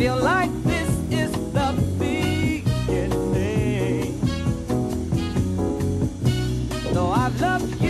Feel like this is the beginning. Though I've loved you